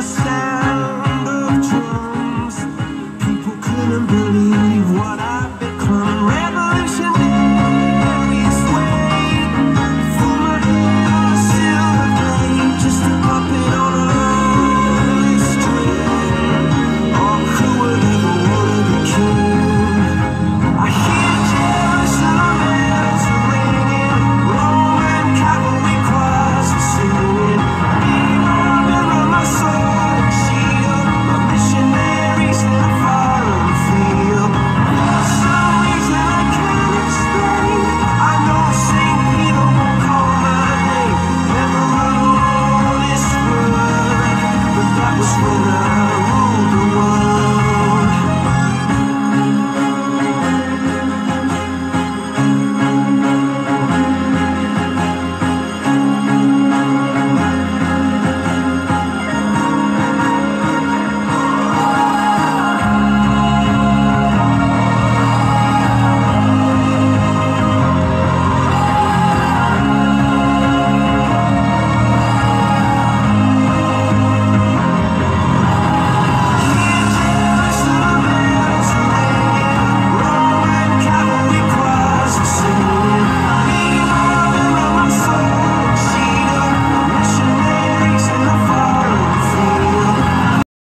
the. Bye.